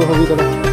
最后一个了。